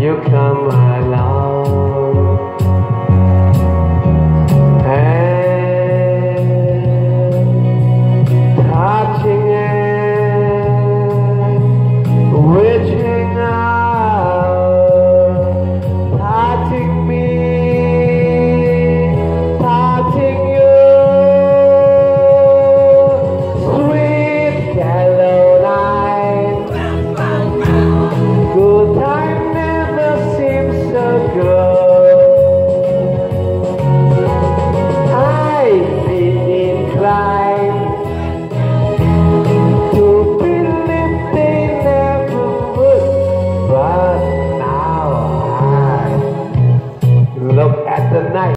you come alive. Look at the night.